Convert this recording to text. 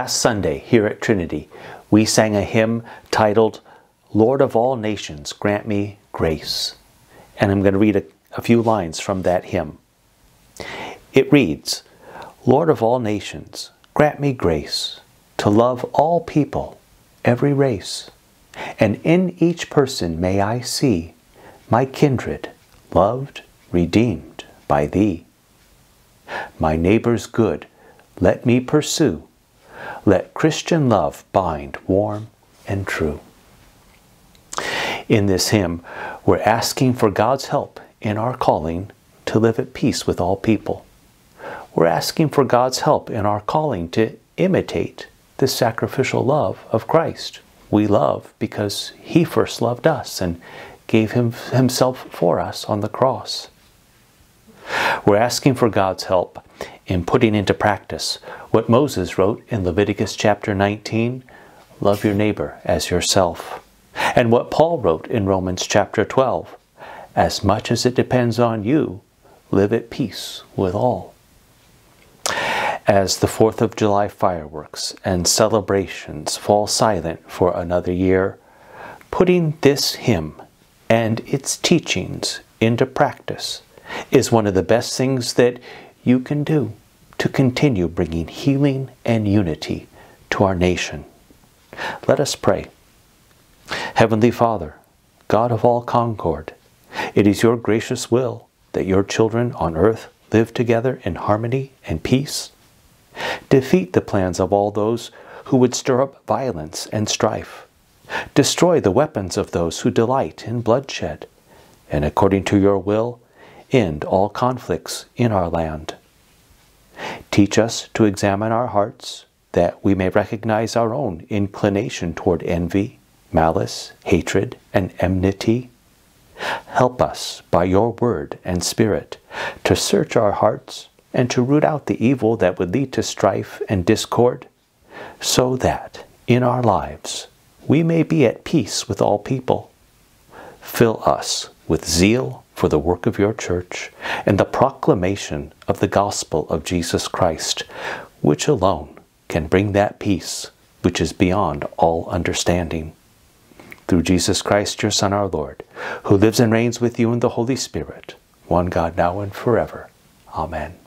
Last Sunday here at Trinity, we sang a hymn titled, Lord of all nations, grant me grace. And I'm going to read a, a few lines from that hymn. It reads, Lord of all nations, grant me grace to love all people, every race, and in each person may I see my kindred, loved, redeemed by Thee. My neighbor's good, let me pursue. Let Christian love bind warm and true. In this hymn, we're asking for God's help in our calling to live at peace with all people. We're asking for God's help in our calling to imitate the sacrificial love of Christ. We love because He first loved us and gave him, Himself for us on the cross. We're asking for God's help in putting into practice what Moses wrote in Leviticus chapter 19 love your neighbor as yourself. And what Paul wrote in Romans chapter 12 as much as it depends on you, live at peace with all. As the 4th of July fireworks and celebrations fall silent for another year, putting this hymn and its teachings into practice is one of the best things that you can do to continue bringing healing and unity to our nation. Let us pray. Heavenly Father, God of all concord, it is your gracious will that your children on earth live together in harmony and peace. Defeat the plans of all those who would stir up violence and strife. Destroy the weapons of those who delight in bloodshed. And according to your will, end all conflicts in our land. Teach us to examine our hearts that we may recognize our own inclination toward envy, malice, hatred, and enmity. Help us by your word and spirit to search our hearts and to root out the evil that would lead to strife and discord, so that in our lives we may be at peace with all people. Fill us with zeal for the work of your church and the proclamation of the gospel of Jesus Christ, which alone can bring that peace which is beyond all understanding. Through Jesus Christ, your Son, our Lord, who lives and reigns with you in the Holy Spirit, one God now and forever. Amen.